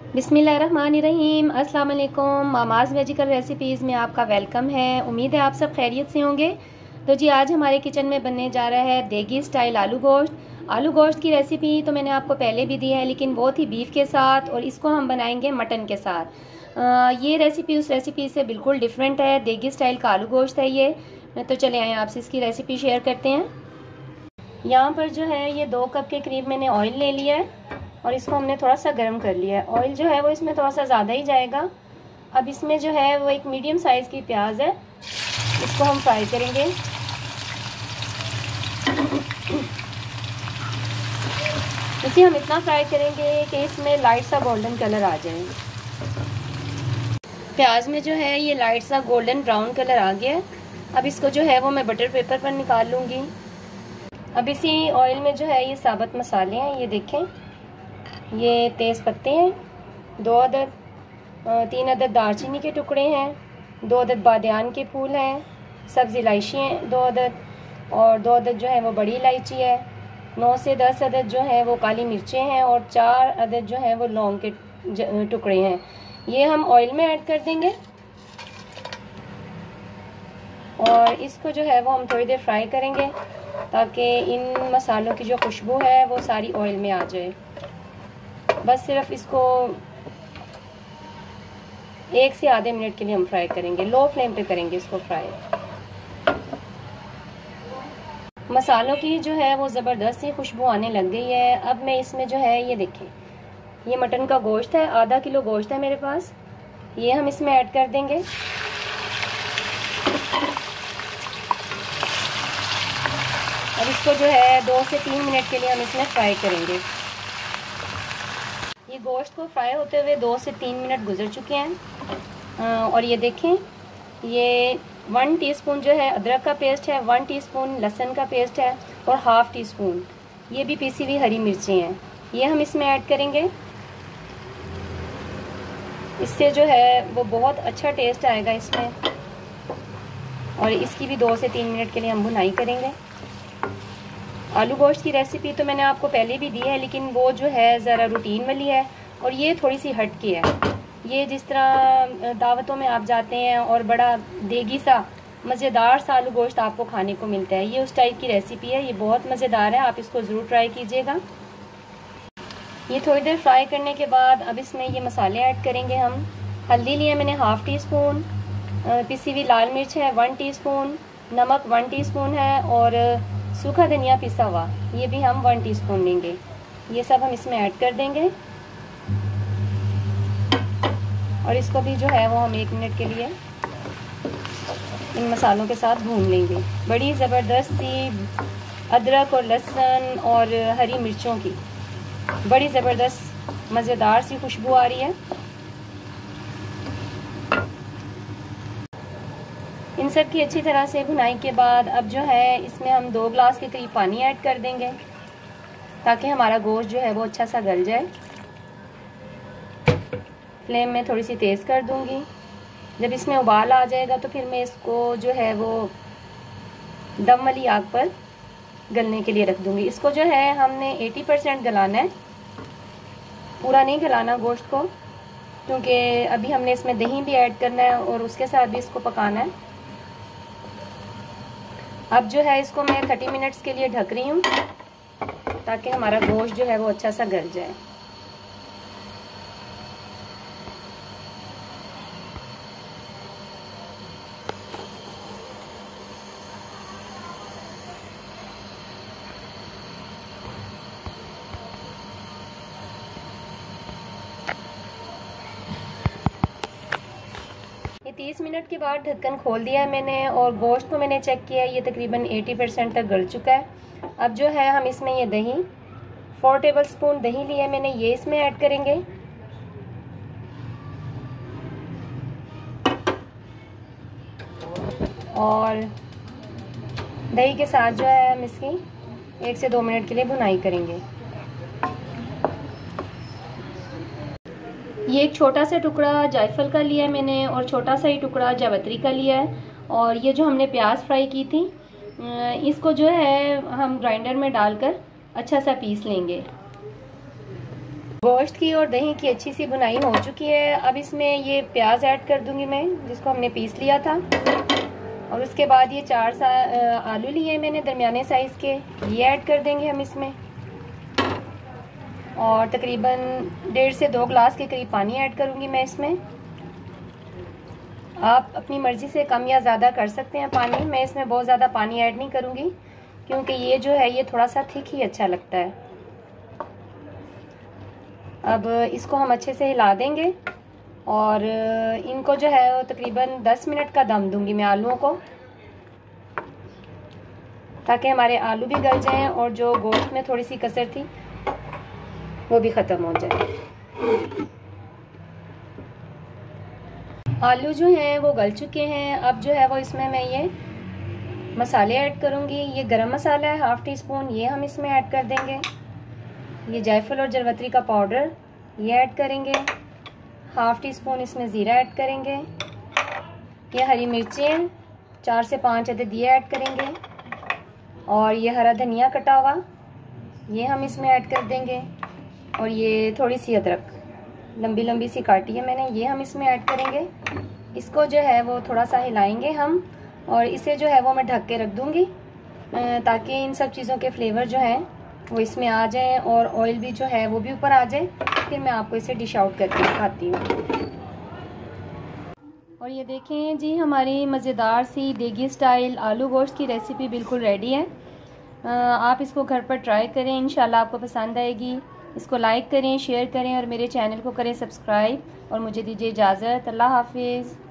बिसमीम अस्सलाम वालेकुम मामाज वेजिकल रेसिपीज़ में आपका वेलकम है। उम्मीद है आप सब खैरियत से होंगे। तो जी आज हमारे किचन में बनने जा रहा है देगी स्टाइल आलू गोश्त। आलू गोश्त की रेसिपी तो मैंने आपको पहले भी दी है लेकिन वो थी बीफ के साथ और इसको हम बनाएँगे मटन के साथ। आ, ये रेसिपी उस रेसिपी से बिल्कुल डिफरेंट है। देगी स्टाइल का आलू गोश्त है ये। तो चले आए आपसे इसकी रेसिपी शेयर करते हैं। यहाँ पर जो है ये दो कप के करीब मैंने ऑयल ले लिया है। और इसको हमने थोड़ा सा गर्म कर लिया है। ऑयल जो है वो इसमें थोड़ा सा ज़्यादा ही जाएगा। अब इसमें जो है वो एक मीडियम साइज़ की प्याज है। इसको हम फ्राई करेंगे। इसे हम इतना फ्राई करेंगे कि इसमें लाइट सा गोल्डन कलर आ जाए। प्याज में जो है ये लाइट सा गोल्डन ब्राउन कलर आ गया अब इसको जो है वो मैं बटर पेपर पर निकाल लूँगी। अब इसी ऑयल में जो है ये साबत मसाले हैं, ये देखें। ये तेज़ पत्ते हैं। दो अदद तीन अदद दारचीनी के टुकड़े हैं, दो अदद बादन के फूल हैं, सब्ज़ इलायची हैं दो अदद, और दो अदद जो है वो बड़ी इलायची है। नौ से दस अदद जो है वो काली मिर्चें हैं, और चार अदद जो है वो लौंग के टुकड़े हैं। ये हम ऑयल में ऐड कर देंगे। और इसको जो है वो हम थोड़ी देर फ्राई करेंगे, ताकि इन मसालों की जो खुशबू है वो सारी ऑयल में आ जाए। बस सिर्फ़ इसको एक से आधे मिनट के लिए हम फ्राई करेंगे। लो फ्लेम पे करेंगे इसको फ्राई। मसालों की जो है वो ज़बरदस्त सी खुशबू आने लग गई है। अब मैं इसमें जो है ये देखें। ये मटन का गोश्त है, आधा किलो गोश्त है मेरे पास। ये हम इसमें ऐड कर देंगे। अब इसको जो है दो से तीन मिनट के लिए हम इसमें फ्राई करेंगे। ये गोश्त को फ्राई होते हुए दो से तीन मिनट गुजर चुके हैं। और ये देखें, ये वन टीस्पून जो है अदरक का पेस्ट है, वन टीस्पून लहसुन का पेस्ट है और हाफ़ टी स्पून ये भी पीसी हुई हरी मिर्ची हैं। ये हम इसमें ऐड करेंगे। इससे जो है वो बहुत अच्छा टेस्ट आएगा इसमें। और इसकी भी दो से तीन मिनट के लिए हम भुनाई करेंगे। आलू गोश्त की रेसिपी तो मैंने आपको पहले भी दी है, लेकिन वो जो है ज़रा रूटीन वाली है और ये थोड़ी सी हट के है। ये जिस तरह दावतों में आप जाते हैं और बड़ा देगी सा, मज़ेदार सा आलू गोश्त आपको खाने को मिलता है। ये उस टाइप की रेसिपी है, ये बहुत मज़ेदार है, आप इसको ज़रूर ट्राई कीजिएगा। ये थोड़ी देर फ्राई करने के बाद अब इसमें ये मसाले ऐड करेंगे हम। हल्दी लिए मैंने हाफ़ टी स्पून पिसी हुई लाल मिर्च है वन टीस्पून नमक वन टीस्पून है और सूखा धनिया पिसा हुआ, ये भी हम वन टीस्पून लेंगे। ये सब हम इसमें ऐड कर देंगे। और इसको भी जो है, वो हम एक मिनट के लिए इन मसालों के साथ भून लेंगे। बड़ी ज़बरदस्त सी अदरक और लहसुन और हरी मिर्चों की। बड़ी ज़बरदस्त, मज़ेदार सी खुशबू आ रही है। सब की अच्छी तरह से भुनाई के बाद अब जो है, इसमें हम दो ग्लास के करीब पानी ऐड कर देंगे, ताकि हमारा गोश्त जो है वो अच्छा सा गल जाए। फ्लेम में थोड़ी सी तेज़ कर दूँगी। जब इसमें उबाल आ जाएगा तो फिर मैं इसको जो है वो दम वाली आग पर गलने के लिए रख दूँगी। इसको जो है, हमने 80 परसेंट गलाना है। पूरा नहीं गलाना गोश्त को, क्योंकि अभी हमने इसमें दही भी ऐड करना है और उसके साथ भी इसको पकाना है। अब जो है इसको मैं थर्टी मिनट्स के लिए ढक रही हूँ ताकि हमारा गोश्त जो है वो अच्छा सा गल जाए। तीस मिनट के बाद ढक्कन खोल दिया है मैंने और गोश्त को मैंने चेक किया ये तकरीबन एटी परसेंट तक गल चुका है। अब जो है, हम इसमें ये दही फोर टेबल स्पून दही लिया मैंने, ये इसमें ऐड करेंगे। और दही के साथ जो है, हम इसकी एक से दो मिनट के लिए भुनाई करेंगे। ये एक छोटा सा टुकड़ा जायफल का लिया है मैंने और छोटा सा ही टुकड़ा जावत्री का लिया है। और ये जो हमने प्याज फ्राई की थी इसको जो है हम ग्राइंडर में डालकर अच्छा सा पीस लेंगे। गोश्त की और दही की अच्छी सी बुनाई हो चुकी है। अब इसमें ये प्याज ऐड कर दूँगी मैं, जिसको हमने पीस लिया था। और उसके बाद ये चार सा आलू लिए मैंने दरमियाने साइज़ के, ये ऐड कर देंगे हम इसमें। और तकरीबन डेढ़ से दो ग्लास के करीब पानी ऐड करूँगी मैं इसमें। आप अपनी मर्ज़ी से कम या ज़्यादा कर सकते हैं पानी। मैं इसमें बहुत ज़्यादा पानी ऐड नहीं करूँगी, क्योंकि ये जो है, ये थोड़ा सा थिक ही अच्छा लगता है। अब इसको हम अच्छे से हिला देंगे और इनको जो है, वो तकरीबन 10 मिनट का दम दूँगी मैं आलूओं को, ताकि हमारे आलू भी गल जाएँ और जो गोश्त में थोड़ी सी कसर थी वो भी ख़त्म हो जाए। आलू जो हैं, वो गल चुके हैं। अब जो है वो इसमें मैं ये मसाले ऐड करूँगी। ये गरम मसाला है हाफ़ टी स्पून ये हम इसमें ऐड कर देंगे। ये जायफल और जलवत्री का पाउडर ये ऐड करेंगे। हाफ़ टी स्पून इसमें ज़ीरा ऐड करेंगे। ये हरी मिर्चें चार से पाँच अदद ये ऐड करेंगे। और ये हरा धनिया कटा हुआ, ये हम इसमें ऐड कर देंगे। और ये थोड़ी सी अदरक। लंबी लंबी सी काटी है मैंने। ये हम इसमें ऐड करेंगे। इसको जो है वो थोड़ा सा हिलाएँगे हम और इसे जो है वो मैं ढक के रख दूँगी ताकि इन सब चीज़ों के फ्लेवर जो हैं वो इसमें आ जाएँ और ऑयल भी जो है वो भी ऊपर आ जाए। फिर मैं आपको इसे डिश आउट करके दिखाती हूँ। और ये देखें जी, हमारी मज़ेदार सी देगी स्टाइल आलू गोश्त की रेसिपी बिल्कुल रेडी है। आप इसको घर पर ट्राई करें। इन आपको पसंद आएगी। इसको लाइक करें शेयर करें और मेरे चैनल को करें सब्सक्राइब और मुझे दीजिए इजाज़त। अल्लाह हाफिज़।